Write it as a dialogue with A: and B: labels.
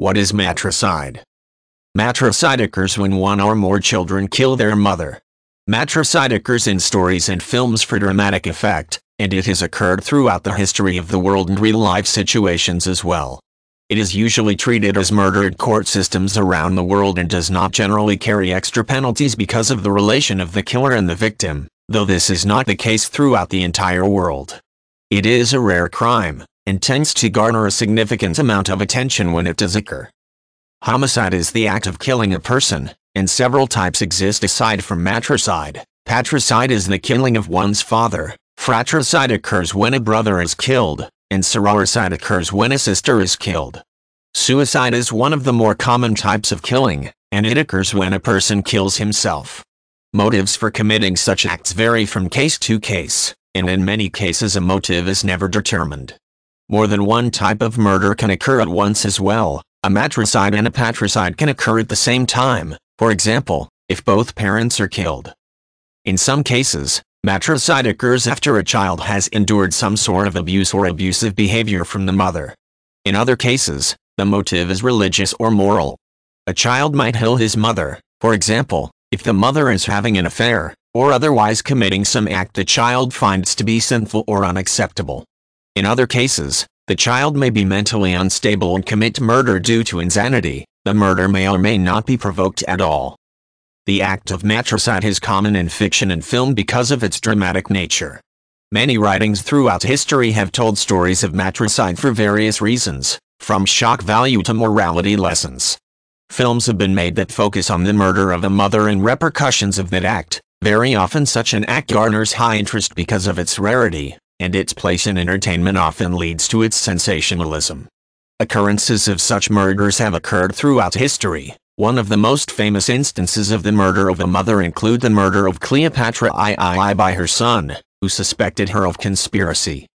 A: What is matricide? Matricide occurs when one or more children kill their mother. Matricide occurs in stories and films for dramatic effect, and it has occurred throughout the history of the world and real-life situations as well. It is usually treated as murder in court systems around the world and does not generally carry extra penalties because of the relation of the killer and the victim, though this is not the case throughout the entire world. It is a rare crime, and tends to garner a significant amount of attention when it does occur. Homicide is the act of killing a person, and several types exist aside from matricide. Patricide is the killing of one's father, fratricide occurs when a brother is killed, and sororicide occurs when a sister is killed. Suicide is one of the more common types of killing, and it occurs when a person kills himself. Motives for committing such acts vary from case to case, and in many cases a motive is never determined. More than one type of murder can occur at once as well. A matricide and a patricide can occur at the same time, for example, if both parents are killed. In some cases, matricide occurs after a child has endured some sort of abuse or abusive behavior from the mother. In other cases, the motive is religious or moral. A child might kill his mother, for example, if the mother is having an affair, or otherwise committing some act the child finds to be sinful or unacceptable. In other cases, the child may be mentally unstable and commit murder due to insanity. The murder may or may not be provoked at all. The act of matricide is common in fiction and film because of its dramatic nature. Many writings throughout history have told stories of matricide for various reasons, from shock value to morality lessons. Films have been made that focus on the murder of a mother and repercussions of that act. Very often such an act garners high interest because of its rarity, and its place in entertainment often leads to its sensationalism. Occurrences of such murders have occurred throughout history. One of the most famous instances of the murder of a mother include the murder of Cleopatra II by her son, who suspected her of conspiracy.